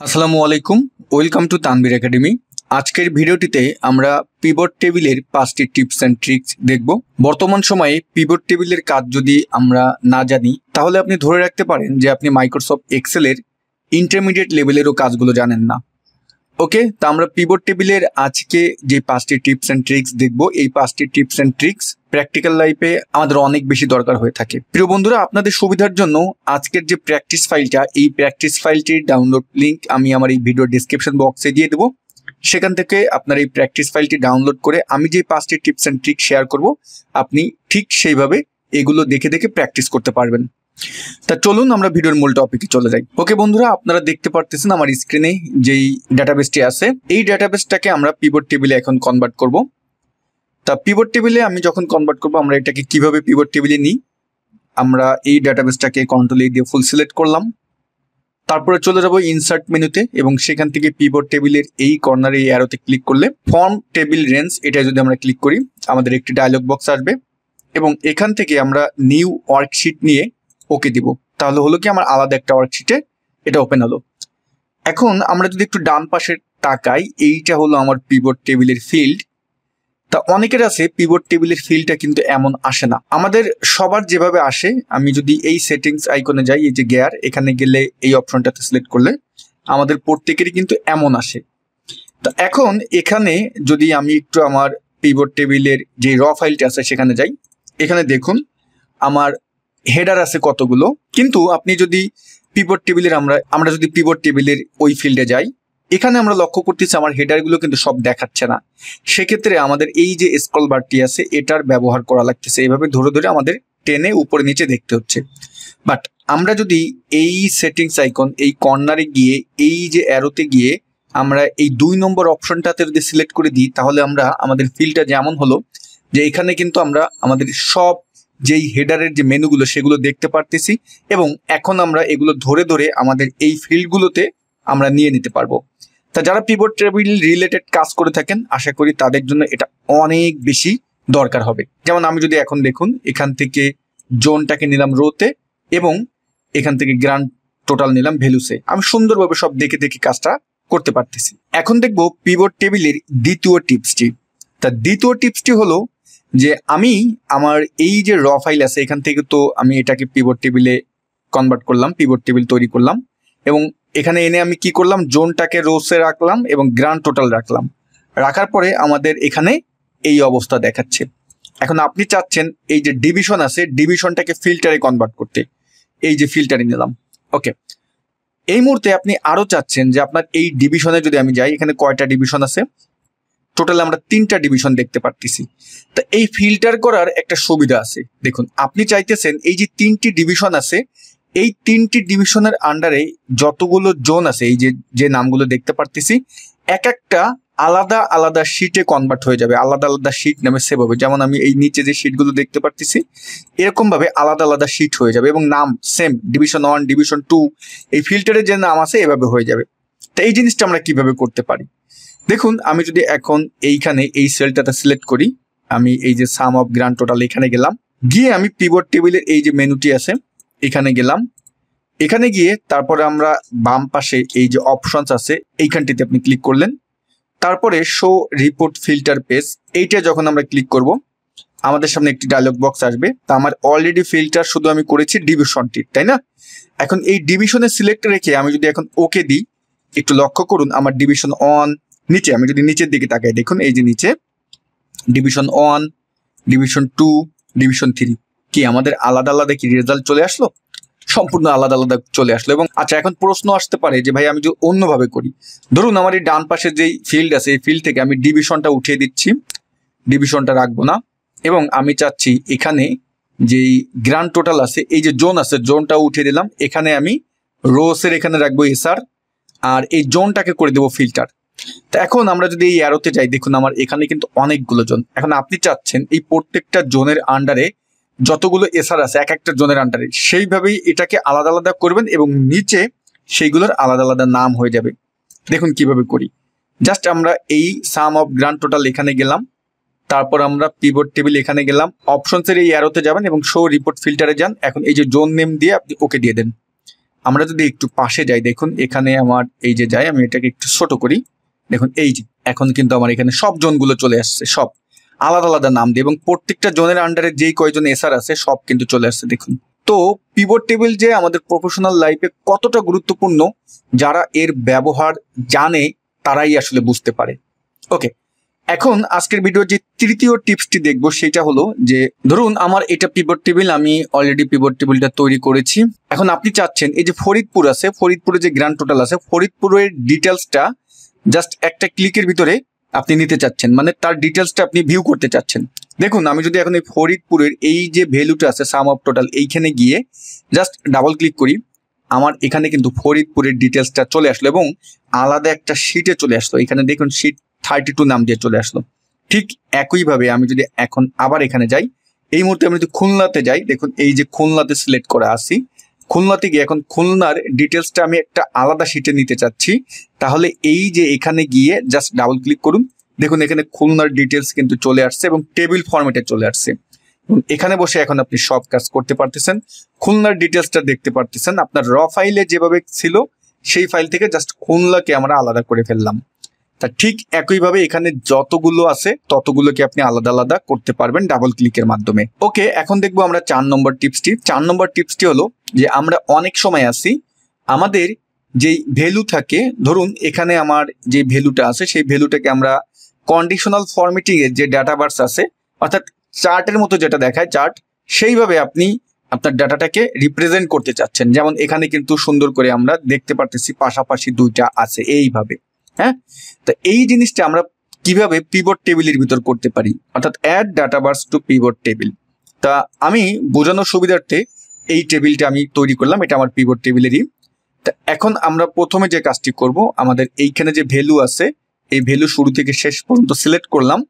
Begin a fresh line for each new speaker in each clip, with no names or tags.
আসসালামু আলাইকুম, welcome to Tanvir academy. আজকের ভিডিওটিতে আমরা পিভট টেবিলের পাঁচটি টিপস অ্যান্ড ট্রিক্স দেখব। বর্তমান সময়ে পিভট টেবিলের কাজ যদি আমরা না জানি, তাহলে আপনি ধরে রাখতে পারেন যে আপনি মাইক্রোসফট এক্সেলের ইন্টারমিডিয়েট লেভেলেরও কাজগুলো জানেন না। ওকে তা আমরা পিভট টেবিলের আজকে যে পাঁচটি টিপস অ্যান্ড ট্রিক্স দেখব, এই পাঁচটি টিপস অ্যান্ড ট্রিক্স প্র্যাকটিক্যাল লাইফে আমাদের অনেক বেশি দরকার হয়ে থাকে। প্রিয় বন্ধুরা, আপনাদের সুবিধার জন্য আজকের যে প্র্যাকটিস ফাইলটা এই প্র্যাকটিস ফাইলটির ডাউনলোড লিঙ্ক আমি আমার এই ভিডিও ডিসক্রিপশন বক্সে দিয়ে দেবো। সেখান থেকে আপনার এই প্র্যাকটিস ফাইলটি ডাউনলোড করে আমি যে পাঁচটি টিপস অ্যান্ড ট্রিক শেয়ার করব, আপনি ঠিক সেইভাবে এগুলো দেখে দেখে প্র্যাকটিস করতে পারবেন। তা চলুন আমরা ভিডিওর মূল টপিকে চলে যাই। ওকে বন্ধুরা, আপনারা দেখতে পারতেছেন আমার স্ক্রিনে যেই ডাটাবেসটি আছে, এই ডাটাবেসটাকে আমরা পিভট টেবিলে এখন কনভার্ট করব। তা পিভট টেবিলে আমি যখন কনভার্ট করব, আমরা এটাকে কীভাবে পিভট টেবিলে নিই? আমরা এই ডাটাবেসটাকে কন্ট্রোল দিয়ে ফুল সিলেক্ট করলাম। তারপরে চলে যাব ইনসার্ট মেনুতে এবং সেখান থেকে পিভট টেবিলের এই কর্নারে এই অ্যারোতে ক্লিক করলে ফর্ম টেবিল রেঞ্জ এটা যদি আমরা ক্লিক করি, আমাদের একটি ডায়লগ বক্স আসবে। এবং এখান থেকে আমরা নিউ ওয়ার্কশিট নিয়ে ওকে দিব। তাহলে হলো কি আমার আলাদা একটা ওয়ার্কশিটে এটা ওপেন হলো। এখন আমরা যদি একটু ডান পাশে তাকাই, এইটা হলো আমার পিভট টেবিলের ফিল্ড তা অনেকের আছে পিভট টেবিলের ফিল্ডটা কিন্তু এমন আসে না। আমাদের সবার যেভাবে আসে, আমি যদি এই সেটিংস আইকনে যাই, এই যে গেয়ার এখানে গেলে এই অপশনটাতে সিলেক্ট করলে আমাদের প্রত্যেকেরই কিন্তু এমন আসে। তা এখন এখানে যদি আমি একটু আমার পিভট টেবিলের যে র ফাইলটা আছে সেখানে যাই, এখানে দেখুন, আমার হেডার আছে কতগুলো? কিন্তু আপনি যদি পিভট টেবিলের আমরা আমরা যদি পিভট টেবিলের ওই ফিল্ডে যাই, এখানে আমরা লক্ষ্য করতেছি আমার হেডারগুলো কিন্তু সব দেখাচ্ছে না। সেক্ষেত্রে আমাদের এই যে স্ক্রল বারটি আছে, এটার ব্যবহার করা লাগতেছে। এভাবে ধরে ধরে আমাদের টেনে উপরে নিচে দেখতে হচ্ছে। বাট আমরা যদি এই সেটিংস আইকন এই কর্নারে গিয়ে, এই যে অ্যারোতে গিয়ে আমরা এই দুই নম্বর অপশনটাতে যদি সিলেক্ট করে দিই, তাহলে আমরা আমাদের ফিল্ডটা যেমন হলো, যে এখানে কিন্তু আমরা আমাদের সব যেই হেডারের যে মেনুগুলো সেগুলো দেখতে পারতেছি এবং এখন আমরা এগুলো ধরে ধরে আমাদের এই ফিল্ডগুলোতে আমরা নিয়ে নিতে পারব। তা যারা পিভট টেবিল রিলেটেড কাজ করে থাকেন, আশা করি তাদের জন্য এটা অনেক বেশি দরকার হবে। যেমন আমি যদি এখন দেখুন, এখান থেকে জোনটাকে নিলাম রোতে এবং এখান থেকে গ্রান্ড টোটাল নিলাম ভ্যালুসে আমি সুন্দরভাবে সব দেখে দেখে কাজটা করতে পারতেছি। এখন দেখব পিভট টেবিলের দ্বিতীয় টিপসটি তা দ্বিতীয় টিপসটি হলো যে আমি আমার এই যে র ফাইল আছে, এখান থেকে তো আমি এটাকে পিভট টেবিলে কনভার্ট করলাম পিভট টেবিল তৈরি করলাম এবং এখানে এনে আমি কি করলাম? জোনটাকে রোসে রাখলাম এবং গ্রান্ড টোটাল রাখলাম। রাখার পরে আমাদের এখানে এই অবস্থা দেখাচ্ছে। এখন আপনি চাচ্ছেন এই যে ডিভিশন আছে ডিভিশনটাকে ফিল্টারে কনভার্ট করতে। এই যে ফিল্টারে নিলাম। ওকে এই মুহূর্তে আপনি আরও চাচ্ছেন যে আপনার এই ডিভিশনে যদি আমি যাই, এখানে কয়টা ডিভিশন আছে? টোটাল আমরা তিনটা ডিভিশন দেখতে পারতেছি। তা এই ফিল্টার করার একটা সুবিধা আছে। দেখুন, আপনি চাইতেছেন এই যে তিনটি ডিভিশন আছে, এই তিনটি ডিভিশনের আন্ডারে যতগুলো জোন আছে, এই যে যে নামগুলো দেখতে পারতেছি, এক একটা আলাদা আলাদা শিটে কনভার্ট হয়ে যাবে। আলাদা আলাদা শিট নামে সেভ হবে। যেমন আমি এই নিচে যে শিটগুলো দেখতে পারতেছি এরকম ভাবে আলাদা আলাদা শিট হয়ে যাবে এবং নাম same division one division two এই ফিল্টারের যে নাম আছে, এভাবে হয়ে যাবে। তো এই জিনিসটা আমরা কীভাবে করতে পারি? দেখুন, আমি যদি এখন এইখানে এই সেলটাতে সিলেক্ট করি, আমি এই যে সাম অফ গ্রান্ড টোটাল এখানে গেলাম। গিয়ে আমি পিভট টেবিলের এই যে মেনুটি আছে, এখানে গেলাম। এখানে গিয়ে তারপরে আমরা বাম পাশে এই যে অপশনস আছে, এইখানটিতে আপনি ক্লিক করলেন। তারপরে শো রিপোর্ট ফিল্টার পেজ এইটা যখন আমরা ক্লিক করব, আমাদের সামনে একটি ডায়লগ বক্স আসবে। তা আমার অলরেডি ফিল্টার শুধু আমি করেছি ডিভিশনটি তাই না? এখন এই ডিভিশনে সিলেক্ট রেখে আমি যদি এখন ওকে দিই, একটু লক্ষ্য করুন, আমার ডিভিশন অন নিচে, আমি যদি নিচের দিকে তাকাই, দেখুন এই যে নিচে division one division two division three কি আমাদের আলাদা আলাদা কি রেজাল্ট চলে আসলো? সম্পূর্ণ আলাদা আলাদা চলে আসলো এবং আচ্ছা এখন প্রশ্ন আসতে পারে যে ভাই আমি যদি অন্যভাবে করি, ধরুন আমার এই ডান পাশে যেই ফিল্ড আছে, এই ফিল্ড থেকে আমি ডিভিশনটা উঠিয়ে দিচ্ছি ডিভিশনটা রাখব না এবং আমি চাচ্ছি এখানে যেই গ্রান্ড টোটাল আছে, এই যে জোন আছে জোনটা উঠিয়ে দিলাম, এখানে আমি রোসের এখানে রাখব এসআর আর এই জোনটাকে করে দেবো ফিল্টার তো এখন আমরা যদি এই অ্যারোতে যাই, দেখুন আমার এখানে কিন্তু অনেকগুলো জোন এখন আপনি চাচ্ছেন এই প্রত্যেকটা জোনের আন্ডারে যতগুলো এসআর আছে, এক একটা জোনের আন্ডারে সেইভাবেই এটাকে আলাদা আলাদা করবেন এবং নিচে সেইগুলোর আলাদা আলাদা নাম হয়ে যাবে। দেখুন কীভাবে করি। জাস্ট আমরা এই সাম অফ গ্রান্ড টোটাল এখানে গেলাম, তারপর আমরা পিভট টেবিল এখানে গেলাম অপশনসের এই অ্যারোতে যাবেন এবং শো রিপোর্ট ফিল্টারে যান। এখন এই যে জোন নেম দিয়ে আপনি ওকে দিয়ে দেন। আমরা যদি একটু পাশে যাই, দেখুন এখানে আমার এই যে যাই আমি এটাকে একটু ছোট করি। দেখুন, এই যে, এখন কিন্তু আমার এখানে সব জোনগুলো চলে আসছে, সব। আলাদা আলাদা নাম দিয়ে এবং প্রত্যেকটা জোনের আন্ডারে যেই কয়জন এসার আছে, সব কিন্তু চলে আসছে, দেখুন। তো পিভট টেবিল যে আমাদের প্রফেশনাল লাইফে কতটা গুরুত্বপূর্ণ, যারা এর ব্যবহার জানে, তারাই আসলে বুঝতে পারে। ওকে এখন আজকের ভিডিও যে তৃতীয় টিপসটি দেখব, সেটা হলো যে, ধরুন আমার এটা পিভট টেবিল আমি অলরেডি পিভট টেবিলটা তৈরি করেছি। এখন আপনি চাচ্ছেন, এই যে ফরিদপুর আছে, ফরিদপুরে যে গ্র্যান্ড টোটাল আছে, ফরিদপুরের ডিটেলসটা জাস্ট একটা ক্লিকের ভিতরে আপনি নিতে চাচ্ছেন মানে তার ডিটেলসটা আপনি ভিউ করতে চাচ্ছেন। দেখুন, আমি যদি এখন এই ফরিদপুরের এই যে ভ্যালুটা আছে সাম অফ টোটাল এইখানে গিয়ে জাস্ট ডাবল ক্লিক করি, আমার এখানে কিন্তু ফরিদপুরের ডিটেলসটা চলে আসলো এবং আলাদা একটা শিটে চলে আসলো। এখানে দেখুন শিট থার্টি টু নাম দিয়ে চলে আসলো। ঠিক একইভাবে আমি যদি এখন আবার এখানে যাই, এই মুহূর্তে আমি যদি খুলনাতে যাই, দেখুন, এই যে খুলনাতে সিলেক্ট করে আসি খুলনাতে গিয়ে এখন খুলনার ডিটেলসটা আমি একটা আলাদা শিটে নিতে চাচ্ছি। তাহলে এই যে এখানে গিয়ে জাস্ট ডাবল ক্লিক করুন। দেখুন এখানে খুলনার ডিটেলস কিন্তু চলে আসছে এবং টেবিল ফরম্যাটে চলে আসছে। এখানে বসে এখন আপনি সব কাজ করতে পারতেছেন। খুলনার ডিটেলসটা দেখতে পারতেছেন। আপনার র ফাইলে যেভাবে ছিল, সেই ফাইল থেকে জাস্ট খুলনাকে আমরা আলাদা করে ফেললাম। তা ঠিক একইভাবে এখানে যতগুলো আছে, ততগুলোকে আপনি আলাদা আলাদা করতে পারবেন ডাবল ক্লিকের মাধ্যমে। ওকে এখন দেখব আমরা চার নম্বর টিপসটি চার নম্বর টিপসটি হলো যে আমরা অনেক সময় আসি আমাদের যেই ভ্যালু থাকে, ধরুন এখানে আমার যে ভ্যালুটা আছে, সেই ভ্যালুটাকে আমরা কন্ডিশনাল ফরমেটিং এর যে ডাটাবার্স আছে, অর্থাৎ চার্টের মতো যেটা দেখায় চার্ট, সেইভাবে আপনি আপনার ডাটাটাকে রিপ্রেজেন্ট করতে চাচ্ছেন। যেমন এখানে কিন্তু সুন্দর করে আমরা দেখতে পারতেছি পাশাপাশি দুইটা আছে, এইভাবে। হ্যাঁ? তো এই জিনিসটা আমরা কীভাবে পিভট টেবিলের ভিতর করতে পারি? অর্থাৎ add database to pivot table তা আমি বোঝানোর সুবিধার্থে এই টেবিলটা আমি তৈরি করলাম, এটা আমার পিভট টেবিলেরই তা এখন আমরা প্রথমে যে কাজটি করব, আমাদের এইখানে যে ভ্যালু আছে, এই ভ্যালু শুরু থেকে শেষ পর্যন্ত সিলেক্ট করলাম।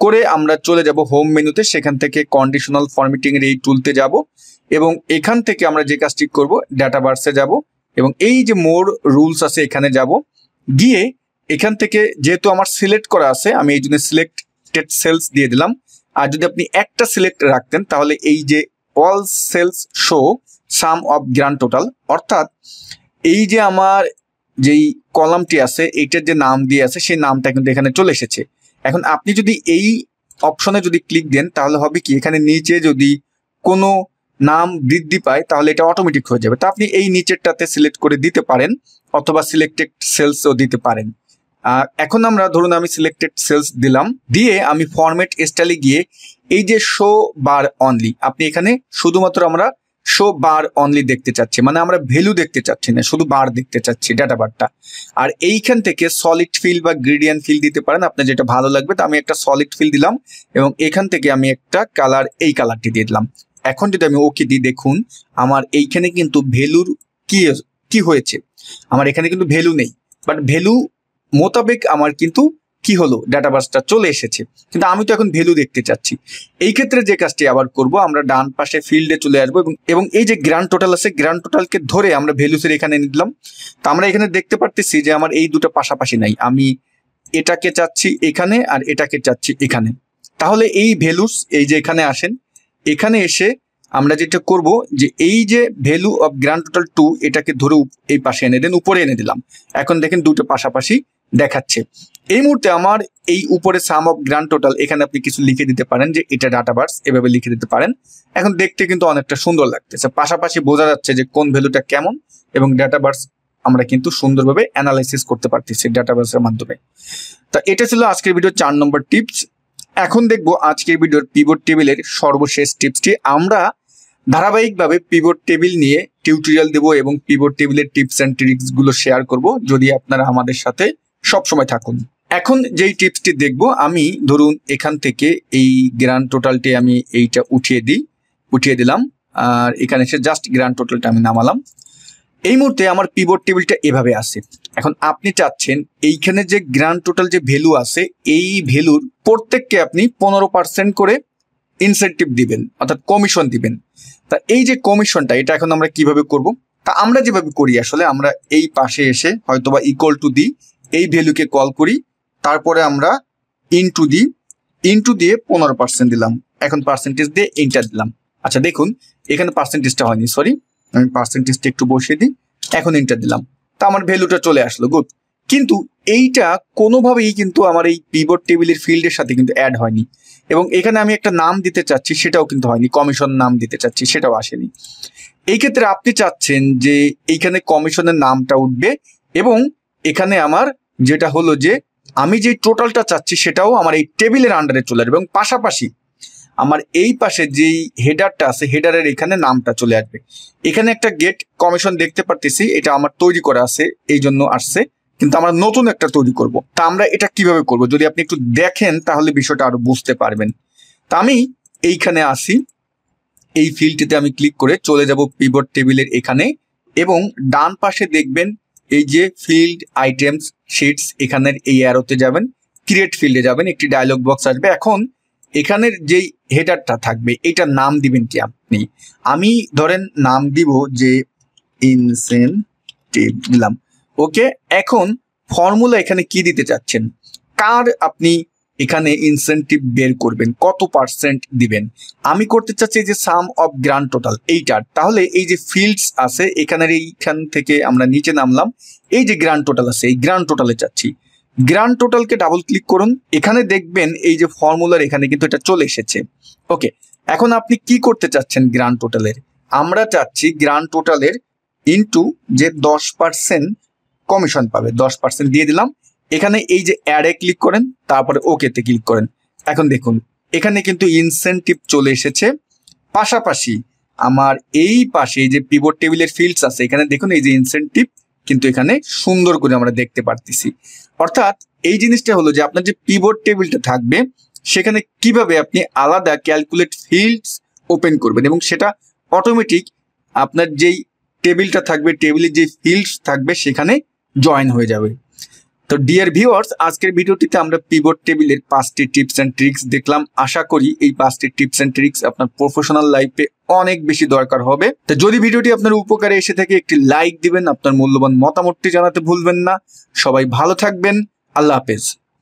করে আমরা চলে যাব হোম মেনুতে সেখান থেকে কন্ডিশনাল ফরমেটিং এর এই টুলতে যাব এবং এখান থেকে আমরা যে কাজটি করব ডাটাবার্সে যাব এবং এই যে মোর রুলস আছে, এখানে যাব। গিয়ে এখান থেকে যেহেতু আমার সিলেক্ট করা আছে, আমি এই জন্য সিলেক্টেড সেলস দিয়ে দিলাম। আর যদি আপনি একটা সিলেক্ট রাখতেন, তাহলে এই যে all sales show sum of grand total অর্থাৎ এই যে আমার যেই কলামটি আছে, এইটার যে নাম দিয়ে আছে, সেই নামটা কিন্তু এখানে চলে এসেছে। এখন আপনি যদি এই অপশনে যদি ক্লিক দেন, তাহলে হবে কি? এখানে নিচে যদি কোনো নাম বৃদ্ধি পায়, তাহলে এটা অটোমেটিক হয়ে যাবে। তা আপনি এই নিচেরটাতে সিলেক্ট করে দিতে পারেন, অথবা সিলেক্টেড সেলসও দিতে পারেন। এখন আমরা ধরুন আমি সিলেক্টেড সেলস দিলাম, দিয়ে আমি ফরম্যাট স্টাইলে গিয়ে এই যে শো বার অনলি আপনি এখানে শুধুমাত্র আমরা শো বার অনলি দেখতে চাচ্ছি মানে আমরা ভ্যালু দেখতে চাচ্ছি না, শুধু বার দেখতে চাচ্ছি ডাটা বারটা আর এইখান থেকে সলিড ফিল বা গ্রিডিয়ান ফিল দিতে পারেন, আপনার যেটা ভালো লাগবে, তো আমি একটা সলিড ফিল দিলাম, এবং এখান থেকে আমি একটা কালার এই কালারটি দিয়ে দিলাম। এখন যদি আমি ওকে দিই, দেখুন, আমার এইখানে কিন্তু ভ্যালুর কি কি হয়েছে? আমার এখানে কিন্তু ভ্যালু নেই। বাট ভ্যালু মোতাবেক আমার কিন্তু কি হলো? ডাটাবাসটা চলে এসেছে। কিন্তু আমি তো এখন ভ্যালু দেখতে চাচ্ছি। এই ক্ষেত্রে যে কাজটি আবার করব, আমরা ডান পাশে ফিল্ডে চলে আসব এবং এবং এই যে গ্র্যান্ড টোটাল আছে, গ্র্যান্ড টোটালকে ধরে আমরা ভ্যালুসের এখানে নিলাম। তো আমরা এখানে দেখতে পারতেছি যে আমার এই দুটো পাশাপাশি নাই। আমি এটাকে চাচ্ছি এখানে আর এটাকে চাচ্ছি এখানে। তাহলে এই ভ্যালুস এই যে এখানে আসেন এখানে এসে আমরা যেটা করব যে এই যে value of grand total to এটাকে ধরে এই পাশে এনে দেন, উপরে এনে দিলাম। এখন দেখেন দুটো পাশাপাশি দেখাচ্ছে। এই মুহূর্তে আমার এই উপরে সাম অফ গ্র্যান্ড টোটাল এখানে আপনি কিছু লিখে দিতে পারেন যে এটা ডাটাবার্স এভাবে লিখে দিতে পারেন। এখন দেখতে কিন্তু অনেকটা সুন্দর লাগতেছে। পাশাপাশি বোঝা যাচ্ছে যে কোন ভ্যালুটা কেমন এবং ডাটাবার্স আমরা কিন্তু সুন্দরভাবে অ্যানালাইসিস করতে পারতেছি ডাটাবার্সের মাধ্যমে। তা এটা ছিল আজকের ভিডিও চার নম্বর টিপস এখন দেখব আজকের ভিডিওর পিবোর্ড টেবিলের সর্বশেষ টিপসটি আমরা ধারাবাহিকভাবে পিবোর্ড টেবিল নিয়ে টিউটোরিয়াল দেব এবং পিবোর্ড টেবিলের টিপস অ্যান্ড ট্রিক্সগুলো শেয়ার করব, যদি আপনারা আমাদের সাথে সবসময় থাকুন। এখন যেই টিপসটি দেখব, আমি ধরুন এখান থেকে এই গ্র্যান্ড টোটালটি আমি এইটা উঠিয়ে দিই, উঠিয়ে দিলাম, আর এখানে এসে জাস্ট গ্র্যান্ড টোটালটা আমি নামালাম। এই মুহূর্তে আমার পিবোর্ড টেবিলটা এভাবে আসে এখন আপনি চাচ্ছেন এইখানে যে গ্র্যান্ড টোটাল যে ভ্যালু আছে, এই ভ্যালুর প্রত্যেককে আপনি পনেরো পার্সেন্ট করে ইনসেন্টিভ দিবেন, অর্থাৎ কমিশন দিবেন। তা এই যে কমিশনটা এটা এখন আমরা কীভাবে করব? তা আমরা যেভাবে করি আসলে, আমরা এই পাশে এসে হয়তোবা ইকুয়াল টু দিই এই ভ্যালুকে কল করি, তারপরে আমরা ইনটু দিই ইনটু দিয়ে পনেরো পার্সেন্ট দিলাম। এখন পার্সেন্টেজ দিয়ে ইন্টার দিলাম। আচ্ছা দেখুন, এখানে পার্সেন্টেজটা হয়নি সরি আমি পার্সেন্টেজটা একটু বসিয়ে দিই। এখন এন্টার দিলাম। তা আমার ভ্যালুটা চলে আসলো গুড কিন্তু এইটা কোনোভাবেই কিন্তু আমার এই পিবোর্ড টেবিলের ফিল্ডের সাথে কিন্তু অ্যাড হয়নি। এবং এখানে আমি একটা নাম দিতে চাচ্ছি, সেটাও কিন্তু হয়নি। কমিশন নাম দিতে চাচ্ছি, সেটাও আসেনি। এই ক্ষেত্রে আপনি চাচ্ছেন যে এইখানে কমিশনের নামটা উঠবে এবং এখানে আমার যেটা হলো যে, আমি যে টোটালটা চাচ্ছি, সেটাও আমার এই টেবিলের আন্ডারে চলে আসবে। এবং পাশাপাশি আমার এই পাশে যেই হেডারটা আছে হেডারের এখানে নামটা চলে আসবে। এখানে একটা গেট কমিশন দেখতে পারতেছি, এটা আমার তৈরি করা আছে, এই জন্য আসছে। কিন্তু আমরা নতুন একটা তৈরি করব। তা আমরা এটা কীভাবে করব? যদি আপনি একটু দেখেন, তাহলে বিষয়টা আরও বুঝতে পারবেন। তা আমি এইখানে আসি। এই ফিল্ডটিতে আমি ক্লিক করে চলে যাব পিবোর্ড টেবিলের এখানে এবং ডান পাশে দেখবেন, এই যে ফিল্ড আইটেমস শিটস এখানের এই অ্যারোতে যাবেন ক্রিয়েট ফিল্ডে যাবেন, একটি ডায়লগ বক্স আসবে। এখন এখানের যেই হেডারটা থাকবে, এটার নাম দিবেন কি আপনি? আমি ধরেন নাম দিব যে ইনসেন্টিভ দিলাম। ওকে, এখন ফর্মুলা এখানে কি দিতে চাচ্ছেন? কার আপনি এখানে ইনসেন্টিভ বের করবেন? কত পার্সেন্ট দিবেন? আমি করতে চাচ্ছি যে সাম অফ গ্রান্ড টোটাল এইটার। তাহলে এই যে ফিল্ডস আছে, এখানের এইখান থেকে আমরা নিচে নামলাম। এই যে গ্রান্ড টোটাল আছে, এই গ্রান্ড টোটালে চাচ্ছি। গ্রান্ড টোটালকে ডাবল ক্লিক করুন। এখানে দেখবেন এই যে ফর্মুলার এখানে কিন্তু এটা চলে এসেছে। ওকে এখন আপনি কি করতে চাচ্ছেন গ্রান্ড টোটালের আমরা চাচ্ছি গ্রান্ড টোটালের ইনটু যে দশ পার্সেন্ট কমিশন পাবে, দশ পার্সেন্ট দিয়ে দিলাম। এখানে এই যে অ্যাডে ক্লিক করেন, তারপরে ওকেতে ক্লিক করেন। এখন দেখুন, এখানে কিন্তু ইনসেন্টিভ চলে এসেছে। পাশাপাশি আমার এই পাশে যে পিবোর্ড টেবিলের ফিল্ডস আছে, এখানে দেখুন এই যে ইনসেন্টিভ কিন্তু এখানে সুন্দর করে আমরা দেখতে পারতেছি। অর্থাৎ এই জিনিসটা হলো যে আপনার যে পিবোর্ড টেবিলটা থাকবে, সেখানে কীভাবে আপনি আলাদা ক্যালকুলেট ফিল্ডস ওপেন করবেন এবং সেটা অটোমেটিক আপনার যেই টেবিলটা থাকবে টেবিলের যে ফিল্ডস থাকবে, সেখানে জয়েন হয়ে যাবে। তো ডিয়ার ভিউয়ার্স আজকের ভিডিওটিতে আমরা পিবোর্ড টেবিলের পাঁচটি টিপস অ্যান্ড ট্রিক্স দেখলাম। আশা করি এই পাঁচটি টিপস অ্যান্ড ট্রিক্স আপনার প্রফেশনাল লাইফে অনেক বেশি দরকার হবে। তা যদি ভিডিওটি আপনার উপকারে এসে থাকে, একটি লাইক দিবেন, আপনার মূল্যবান মতামতটি জানাতে ভুলবেন না। সবাই ভালো থাকবেন। আল্লাহ হাফেজ।